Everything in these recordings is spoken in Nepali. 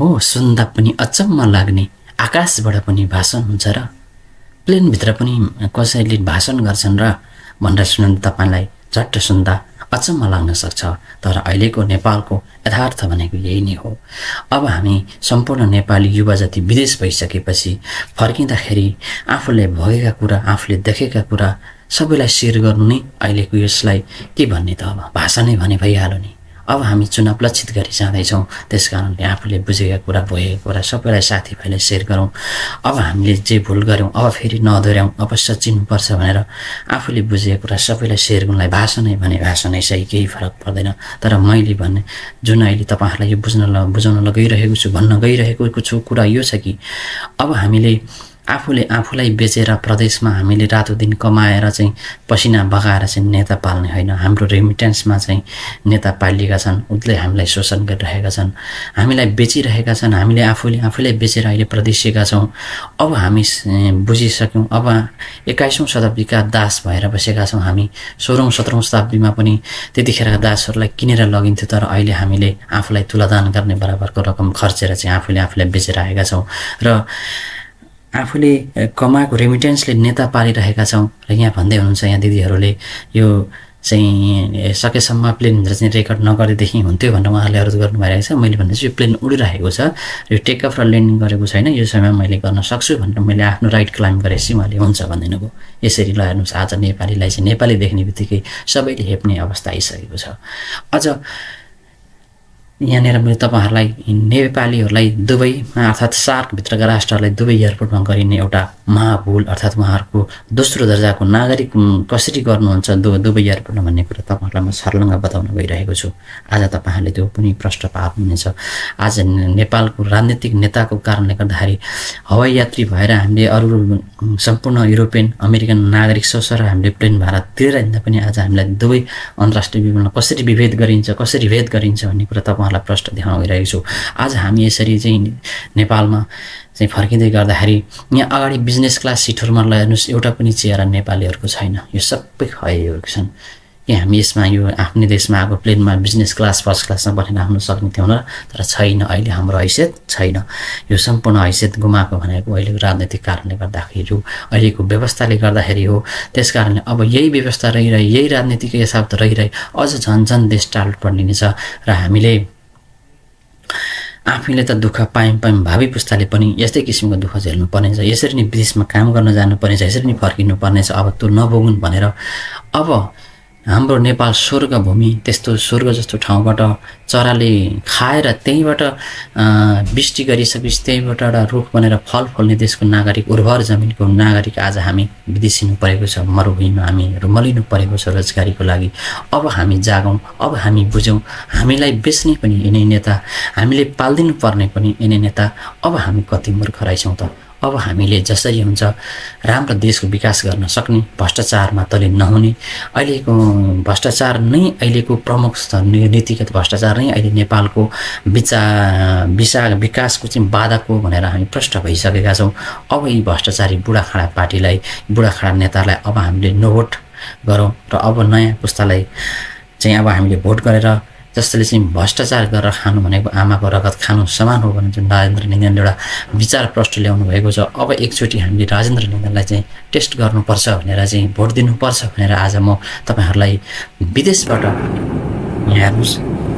हो सुन्दा पनि अचम्म लाग्ने। आकाशबाट पनि भाषण हुन्छ र प्लेनभित्र पनि कसैले भाषण गर्छन् र भनेर सुन्दा तपाईँलाई झट्ट सुन्दा अचम्म लाग्न सक्छ। तर अहिलेको नेपालको यथार्थ भनेको यही नै हो। अब हामी सम्पूर्ण नेपाली युवा जति विदेश भइसकेपछि फर्किँदाखेरि आफूले भोगेका कुरा आफूले देखेका कुरा सबैलाई सेयर गर्नु नै अहिलेको यसलाई के भन्ने त अब? भाषा नै भने भइहाल्यो नि। अब हामी चुनाव लक्षित गरी जाँदैछौँ त्यस कारणले आफूले बुझेका कुरा भोगेका कुरा सबैलाई साथीभाइलाई सेयर गरौँ। अब हामीले जे भुल गऱ्यौँ अब फेरि नदोहोऱ्यौँ अब सचिनुपर्छ भनेर आफूले बुझेका कुरा सबैलाई सेयर गर्नुलाई भाषा नै भने भाषा नै सही केही फरक पर्दैन। तर मैले भन्ने जुन अहिले तपाईँहरूलाई यो बुझ्न ल बुझाउन गइरहेको छु भन्न गइरहेको छु कुरा यो छ कि अब हामीले आफूले आफूलाई बेचेर प्रदेशमा हामीले रातो दिन कमाएर चाहिँ पसिना बगाएर चाहिँ नेता पाल्ने होइन। हाम्रो रेमिटेन्समा चाहिँ नेता पालिएका छन् उसले हामीलाई शोषण गरिरहेका छन् हामीलाई बेचिरहेका छन् हामीले आफूले आफूलाई बेचेर अहिले प्रदेशिएका छौँ। अब हामी बुझिसक्यौँ अब एक्काइसौँ शताब्दीका दास भएर बसेका छौँ हामी। सोह्रौँ सत्रौँ शताब्दीमा पनि त्यतिखेरका दासहरूलाई किनेर लगिन्थ्यो तर अहिले हामीले आफूलाई तुलादान गर्ने बराबरको रकम खर्चेर चाहिँ आफूले आफूलाई बेचेर आएका छौँ। र आफूले कमाएको रेमिटेन्सले नेता पालिरहेका छौँ। र यहाँ भन्दै हुनुहुन्छ यहाँ दिदीहरूले यो चाहिँ सकेसम्म प्लेनभित्र चाहिँ रेकर्ड नगरेदेखि हुन्थ्यो भनेर उहाँहरूले अरू गर्नु भइरहेको छ। मैले भन्दैछु यो प्लेन उडिरहेको छ। यो टेकअप र ल्यान्डिङ गरेको छैन। यो समयमा मैले गर्न सक्छु भनेर मैले आफ्नो राइट क्लाइम गरेपछि उहाँले हुन्छ भनिदिनु भयो यसरी ल हेर्नुहोस् आज नेपालीलाई चाहिँ नेपाली देख्ने बित्तिकै सबैले हेप्ने अवस्था आइसकेको छ। अझ यहाँनिर मैले तपाईँहरूलाई नेपालीहरूलाई दुबईमा अर्थात् सार्कभित्रका राष्ट्रहरूलाई दुबई एयरपोर्टमा गरिने एउटा महाभूल अर्थात् उहाँहरूको दोस्रो दर्जाको नागरिक कसरी गर्नुहुन्छ दु दुबई एयरपोर्टमा भन्ने कुरा तपाईँहरूलाई म छर्लङ्ग बताउन गइरहेको छु। आज तपाईँहरूले त्यो पनि प्रश्न पार्नुहुनेछ आज नेपालको राजनीतिक नेताको कारणले गर्दाखेरि हवाई यात्री भएर हामीले अरू सम्पूर्ण युरोपियन अमेरिकन नागरिक ससर हामीले प्लेन भाडा तिरेर हिँड्दा पनि आज हामीलाई दुवै अन्तर्राष्ट्रिय विमानमा कसरी विभेद गरिन्छ कसरी भेद गरिन्छ भन्ने कुरा तपाईँ उहाँलाई प्रश्न देखाउन गइरहेको छु। आज हामी यसरी चाहिँ नेपालमा चाहिँ फर्किँदै गर्दाखेरि यहाँ अगाडि बिजनेस क्लास सिटहरूमा हेर्नुहोस् एउटा पनि चेयर नेपालीहरूको छैन। यो सबै खयहरू छन्। कि हामी यसमा यो आफ्नै देशमा आएको प्लेनमा बिजनेस क्लास फर्स्ट क्लासमा बसेर आफ्नो सक्ने थियौँ तर छैन अहिले हाम्रो हैसियत छैन। यो सम्पूर्ण हैसियत गुमाएको भनेको अहिलेको राजनैतिक कारणले गर्दाखेरि हो। अहिलेको व्यवस्थाले गर्दाखेरि हो। त्यस कारणले अब यही व्यवस्था रहिरहे यही राजनीतिक हिसाब त रहिरहे अझ झन् झन् देश पर्ने छ। र हामीले आफैले त दुःख पायौँ पायौँ। भावी पुस्ताले पनि यस्तै किसिमको दुःख झेल्नु पर्नेछ। यसरी नै विदेशमा काम गर्न जानुपर्नेछ यसरी नै फर्किनु पर्नेछ। अब त्यो नभोगुन् भनेर अब हाम्रो नेपाल स्वर्ग भूमि त्यस्तो स्वर्ग जस्तो ठाउँबाट चराले खाएर त्यहीँबाट वृष्टि गरिसकेपछि त्यहीँबाट एउटा रुख बनेर फल फल्ने देशको नागरिक उर्वर जमिनको नागरिक आज हामी विदेशिनु परेको छ मरुभूमिमा हामीहरू मलिनु परेको छ रोजगारीको लागि। अब हामी जागौँ अब हामी बुझौँ हामीलाई बेच्ने पनि यिनै नेता हामीले पालिदिनु पर्ने पनि यिनै नेता अब हामी कति मूर्ख रहेछौँ त। अब हामीले जसरी हुन्छ राम्रो देशको विकास गर्न सक्ने भ्रष्टाचारमा तले नहुने अहिलेको भ्रष्टाचार नै अहिलेको प्रमुख नीतिगत भ्रष्टाचार नै अहिले नेपालको विचा विसा विकासको चाहिँ बाधाको भनेर हामी प्रष्ट भइसकेका छौँ। अब यी भ्रष्टाचारी बुढाखाडा पार्टीलाई बुढाखाडा नेतालाई अब हामीले नोभोट गरौँ र अब नयाँ पुस्तालाई चाहिँ अब हामीले भोट गरेर जसले चाहिँ भ्रष्टाचार गरेर खानु भनेको आमाको रगत खानु समान हो भने जुन राजेन्द्र निगनले एउटा विचार प्रष्ट ल्याउनु भएको छ अब एकचोटि हामीले राजेन्द्र निगनलाई चाहिँ टेस्ट गर्नुपर्छ भनेर चाहिँ भोट दिनुपर्छ भनेर आज म तपाईँहरूलाई विदेशबाट यहाँ हेर्नुहोस्।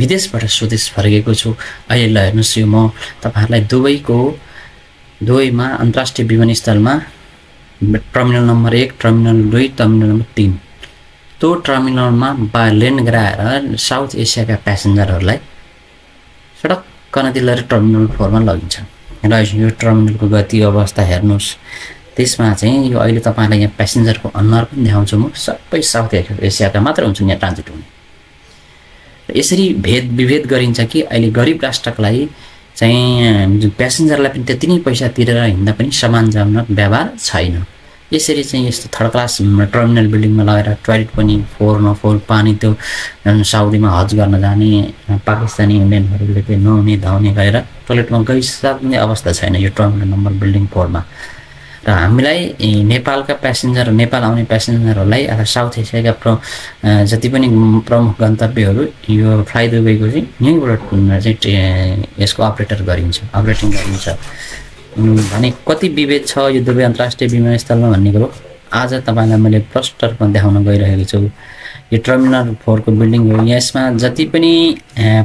विदेशबाट स्वदेश फर्केको छु। अहिले ल हेर्नुहोस् यो म तपाईँहरूलाई दुबईको दुबईमा अन्तर्राष्ट्रिय विमानस्थलमा टर्मिनल नम्बर एक टर्मिनल दुई टर्मिनल नम्बर तिन। त्यो टर्मिनलमा बा ल्यान्ड गराएर साउथ एसियाका प्यासेन्जरहरूलाई सडक नदी टर्मिनल फोरमा लगिन्छ। र यो टर्मिनलको गति अवस्था हेर्नुहोस्। त्यसमा चाहिँ यो अहिले तपाईँलाई यहाँ प्यासेन्जरको अनुहार पनि देखाउँछु म। सबै साउथ एसियाका मात्र हुन्छन् यहाँ ट्रान्जिट हुने। यसरी भेद विभेद गरिन्छ कि अहिले गरिब राष्ट्रको लागि चाहिँ प्यासेन्जरलाई पनि त्यति नै पैसा तिरेर हिँड्दा पनि समानजनक व्यवहार छैन। यसरी चाहिँ यस्तो थर्ड क्लास टर्मिनल बिल्डिङमा लगेर टोयलेट पनि फोहोर नफोहोर पानी त्यो साउदीमा हज गर्न जाने पाकिस्तानी इन्डियनहरूले चाहिँ नुहाउने धाउने गरेर टोयलेटमा गइसक्ने अवस्था छैन यो टर्मिनल नम्बर बिल्डिङ फोरमा। हामीलाई नेपालका प्यासेन्जर नेपाल आउने प्यासेन्जरहरूलाई अथवा साउथ एसियाका प्र जति पनि प्रमुख गन्तव्यहरू यो फ्लाइ दुबईको चाहिँ यहीँबाट चाहिँ यसको अपरेटर गरिन्छ अपरेटिङ गरिन्छ। भने कति विभेद छ यो दुवै अन्तर्राष्ट्रिय विमानस्थलमा भन्ने कुरो? आज तपाईँलाई मैले प्रष्ट रूपमा देखाउन गइरहेको छु। यो टर्मिनल फोरको बिल्डिङ हो। यसमा जति पनि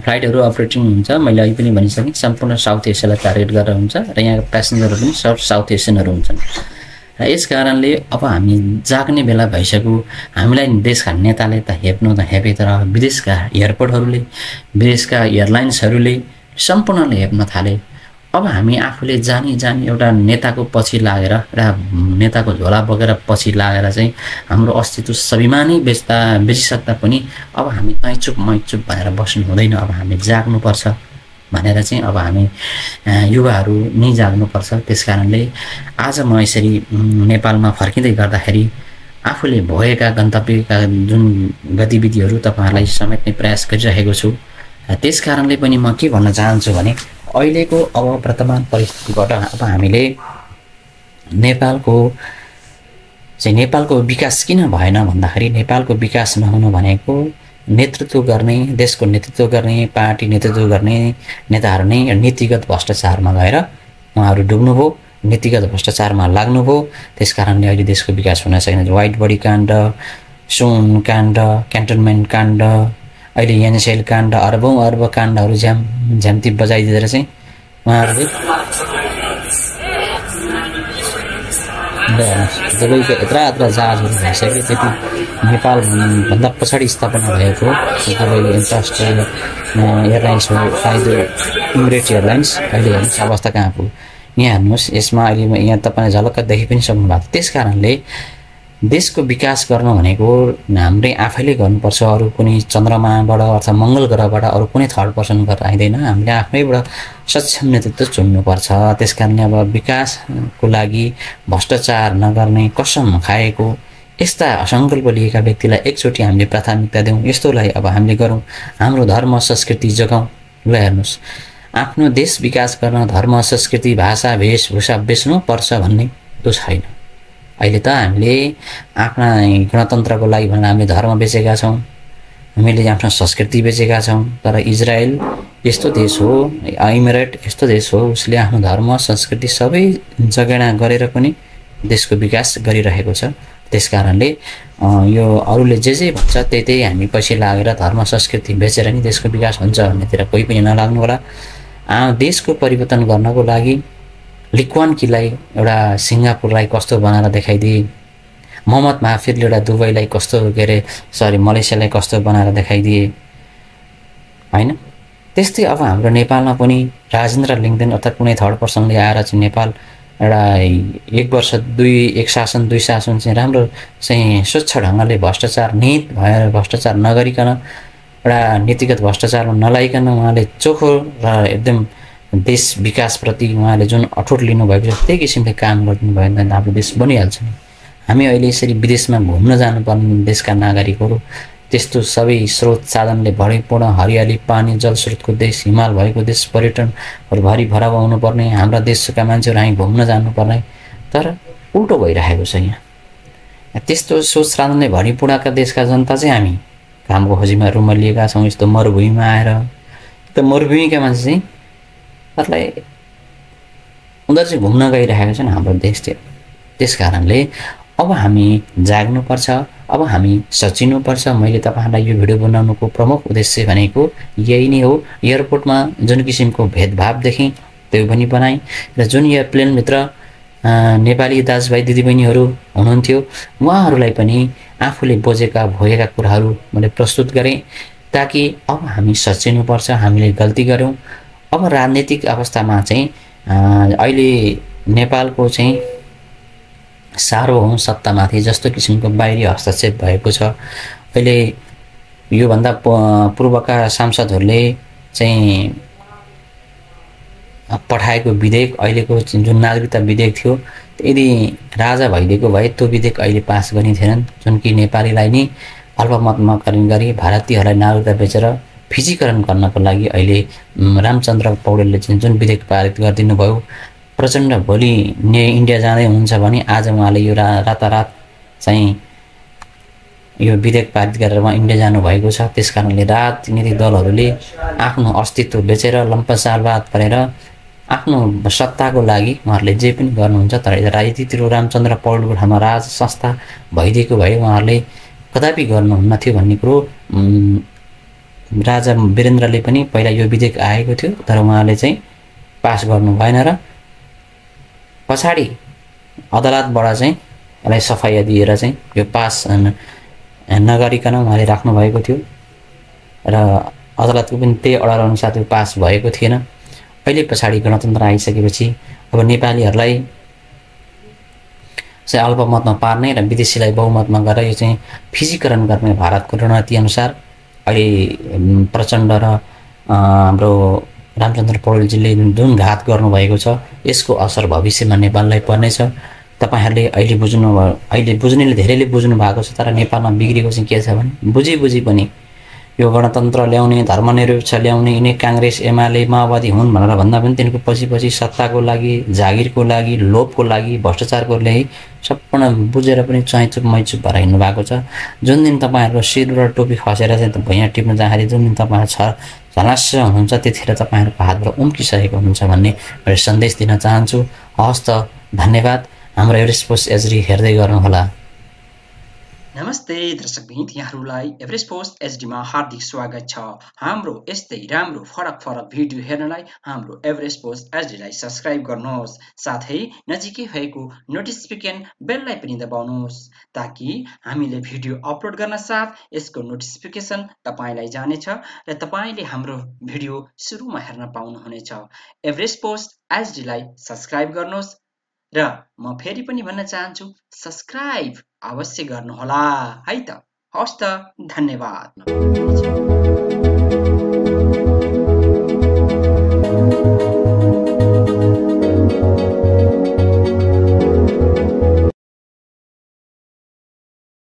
फ्लाइटहरू अपरेटिङ हुन्छ मैले अहिले पनि भनिसकेँ सम्पूर्ण साउथ एसियालाई टार्गेट गरेर हुन्छ र यहाँको प्यासेन्जरहरू पनि सब साउथ एसियनहरू हुन्छन्। र यस कारणले अब हामी जाग्ने बेला भइसक्यो। हामीलाई देशका नेताले त हेप्नु त हेपे तर विदेशका एयरपोर्टहरूले विदेशका एयरलाइन्सहरूले सम्पूर्णले हेप्न थाले। अब हामी आफूले जानी जानी एउटा नेताको पछि लागेर एउटा नेताको झोला बोकेर पछि लागेर चाहिँ हाम्रो अस्तित्व स्वाभिमानै बेच्दा बेचिसक्दा पनि अब हामी तैचुप मैचुप भनेर बस्नु हुँदैन। अब हामी जाग्नुपर्छ भनेर चाहिँ अब हामी युवाहरू नै जाग्नुपर्छ। त्यस कारणले आज म यसरी नेपालमा फर्किँदै गर्दाखेरि आफूले भएका गन्तव्यका जुन गतिविधिहरू तपाईँहरूलाई समेट्ने प्रयास गरिरहेको छु त्यस कारणले पनि म के भन्न चाहन्छु भने अहिलेको अब वर्तमान परिस्थितिबाट अब हामीले नेपालको चाहिँ नेपालको विकास किन भएन भन्दाखेरि नेपालको विकास नहुनु भनेको नेतृत्व गर्ने देशको नेतृत्व गर्ने पार्टी नेतृत्व गर्ने नेताहरू नै नीतिगत भ्रष्टाचारमा गएर उहाँहरू डुब्नुभयो। नीतिगत भ्रष्टाचारमा लाग्नुभयो। त्यस कारणले अहिले देशको विकास हुन सकेन। वाइट बडी काण्ड सुन काण्ड क्यान्टनमेन्ट काण्ड अहिले एनएसएल काण्ड अर्बौँ अर्ब काण्डहरू झ्याम झ्याम्ती बजाइदिएर चाहिँ उहाँहरूले दुबईको यत्र यत्र जहाजहरू भइसक्यो त्यति नेपालभन्दा पछाडि स्थापना भएको दुबई इन्टरस्ट्रियल एयरलाइन्स हो सायद इमिरेट एयरलाइन्स अहिले हेर्नुहोस् अवस्था कहाँ पुग्यो। यहाँ हेर्नुहोस् यसमा अहिले यहाँ तपाईँले झलक्क देखि पनि सक्नु भएको त्यस कारणले देशको विकास गर्नु भनेको हाम्रै आफैले गर्नुपर्छ। अरू कुनै चन्द्रमाबाट अथवा मङ्गल ग्रहबाट अरू कुनै थर्ड पर्सन गरेर आइँदैन। हामीले आफैबाट सक्षम नेतृत्व चुन्नुपर्छ। त्यस कारणले अब विकासको लागि भ्रष्टाचार नगर्ने कसम खाएको यस्ता सङ्कल्प लिएका व्यक्तिलाई एकचोटि हामीले प्राथमिकता दिउँ। यस्तोलाई अब हामीले गरौँ। हाम्रो धर्म संस्कृति जोगाउँ। ल हेर्नुहोस्। आफ्नो देश विकास गर्न धर्म संस्कृति भाषा वेशभूषा बेच्नुपर्छ भन्ने त्यो छैन। अहिले त हामीले आफ्ना गणतन्त्रको लागि भनेर हामीले धर्म बेचेका छौँ। हामीले आफ्नो संस्कृति बेचेका छौँ। तर इजरायल यस्तो देश हो इमिरेट यस्तो देश हो उसले आफ्नो धर्म संस्कृति सबै जगेडा गरेर पनि देशको विकास गरिरहेको छ। त्यस कारणले यो अरूले जे जे भन्छ त्यही त्यही हामी पछि लागेर धर्म संस्कृति बेचेर नि देशको विकास हुन्छ भन्नेतिर कोही पनि नलाग्नु होला। देशको परिवर्तन गर्नको लागि लिक्वान किलाई एउटा सिङ्गापुरलाई कस्तो बनाएर देखाइदिए? मोहम्मद महाफिरले एउटा दुबईलाई कस्तो के अरे सरी मलेसियालाई कस्तो बनाएर देखाइदिए? होइन? त्यस्तै अब हाम्रो नेपालमा पनि राजेन्द्र लिङ्गदेन अर्थात् कुनै थर्ड पर्सनले आएर चाहिँ नेपाल एउटा एक वर्ष दुई एक शासन दुई शासन चाहिँ राम्रो चाहिँ स्वच्छ ढङ्गले भ्रष्टाचार नित भएर भ्रष्टाचार नगरिकन एउटा नीतिगत भ्रष्टाचारमा नलाइकन उहाँले चोखो र एकदम देश विकासप्रति उहाँले जुन अठोट लिनुभएको छ त्यही किसिमले काम गरिदिनु भयो भने हाम्रो देश बनिहाल्छ नि। हामी अहिले यसरी विदेशमा घुम्न जानुपर्ने देशका नागरिकहरू त्यस्तो सबै स्रोत साधनले भरिपूर्ण हरियाली पानी जलस्रोतको देश हिमाल भएको देश पर्यटनहरू भरि भराव आउनुपर्ने हाम्रा देशका मान्छेहरू हामी घुम्न जानुपर्ने। तर उल्टो भइरहेको छ यहाँ। त्यस्तो सोच साधनले भरिपूर्णका देशका जनता चाहिँ हामी। कामको खोजीमा रुममा लिएका छौँ यस्तो मरुभूमिमा आएर त मरुभूमिका मान्छे चाहिँ अरूलाई उनीहरू चाहिँ घुम्न गइरहेको छन् हाम्रो देश चाहिँ। त्यस कारणले अब हामी जाग्नुपर्छ अब हामी सचिनुपर्छ। मैले तपाईँहरूलाई यो भिडियो बनाउनुको प्रमुख उद्देश्य भनेको यही नै हो। एयरपोर्टमा जुन किसिमको भेदभाव देखेँ त्यो पनि बनाएँ र जुन यो प्लेनभित्र नेपाली दाजुभाइ दिदीबहिनीहरू हुनुहुन्थ्यो उहाँहरूलाई पनि आफूले बुझेका भोगेका कुराहरू मैले प्रस्तुत गरेँ ताकि अब हामी सचिनुपर्छ हामीले गल्ती गऱ्यौँ। अब राजनीतिक अवस्थामा चाहिँ अहिले नेपालको चाहिँ सार्वभौम सत्तामाथि जस्तो किसिमको बाहिरी हस्तक्षेप भएको छ। अहिले योभन्दा पूर्वका सांसदहरूले चाहिँ पठाएको विधेयक अहिलेको जुन नागरिकता विधेयक थियो यदि राजा भइदिएको भए त्यो विधेयक अहिले पास गर्ने थिएनन्। जुन कि नेपालीलाई नै अल्पमतमाकरण गरी भारतीयहरूलाई नागरिकता बेचेर फिजीकरण गर्नको लागि अहिले रामचन्द्र पौडेलले चाहिँ जुन विधेयक पारित गरिदिनु भयो प्रचण्ड भोलि ने इन्डिया जाँदै हुनुहुन्छ भने आज उहाँले यो रा रातारात चाहिँ यो विधेयक पारित गरेर उहाँ इन्डिया जानुभएको छ। त्यस कारणले राजनीतिक दलहरूले आफ्नो अस्तित्व बेचेर लम्पसालवाद परेर आफ्नो सत्ताको लागि उहाँहरूले जे पनि गर्नुहुन्छ तर राजनीतितिर रामचन्द्र पौडेलको ठाउँमा राज संस्था भइदिएको भए उहाँहरूले कदापि गर्नुहुन्न थियो भन्ने कुरो राजा वीरेन्द्रले पनि पहिला यो विधेयक आएको थियो तर उहाँले चाहिँ पास गर्नु भएन र पछाडि अदालतबाट चाहिँ यसलाई सफाइ दिएर चाहिँ यो पास नगरिकन उहाँले राख्नुभएको थियो र अदालतको पनि त्यही अर्डर अनुसार त्यो पास भएको थिएन। अहिले पछाडि गणतन्त्र आइसकेपछि अब नेपालीहरूलाई चाहिँ अल्पमतमा पार्ने र विदेशीलाई बहुमतमा गरेर यो चाहिँ फिजीकरण गर्ने भारतको रणनीति अनुसार अहिले प्रचण्ड र हाम्रो रामचन्द्र पौडेलजीले जुन घात गर्नुभएको छ यसको असर भविष्यमा नेपाललाई पर्नेछ तपाईँहरूले अहिले बुझ्नु अहिले बुझ्नेले धेरैले बुझ्नु भएको छ तर नेपालमा बिग्रेको चाहिँ के छ भने बुझी बुझी पनि यो गणतन्त्र ल्याउने धर्मनिरपेक्ष ल्याउने यिनै काङ्ग्रेस एमाले माओवादी हुन् भनेर भन्दा पनि तिनीहरूको पछि पछि सत्ताको लागि जागिरको लागि लोभको लागि भ्रष्टाचारको लागि सम्पूर्ण बुझेर पनि चुप मैचुप भएर हिँड्नु भएको छ। जुन दिन तपाईँहरूको र टोपी खसेर चाहिँ भुइँया टिप्न जाँदाखेरि जुन दिन तपाईँहरू छ झलास हुनुहुन्छ त्यतिखेर तपाईँहरूको हातबाट उम्किसकेको हुन्छ भन्ने मैले सन्देश दिन चाहन्छु। हवस् त धन्यवाद। हाम्रो एभरेस्ट पोस्ट एचडी हेर्दै गर्नुहोला। नमस्ते दर्शकबिन यहाँहरूलाई एभरेस्ट पोस्ट एचडीमा हार्दिक स्वागत छ। हाम्रो यस्तै राम्रो फरक फरक भिडियो हेर्नलाई हाम्रो एभरेस्ट पोस्ट एचडीलाई सब्सक्राइब गर्नुहोस्। साथै नजिकै भएको नोटिफिकेसन बेललाई पनि दबाउनुहोस् ताकि हामीले भिडियो अपलोड गर्न साथ यसको नोटिफिकेसन तपाईँलाई जानेछ र तपाईँले हाम्रो भिडियो सुरुमा हेर्न पाउनुहुनेछ। एभरेस्ट पोस्ट एचडीलाई सब्सक्राइब गर्नुहोस् र म फेरि पनि भन्न चाहन्छु सब्सक्राइब अवश्य गर्नुहोला। है त। हवस् त। धन्यवाद।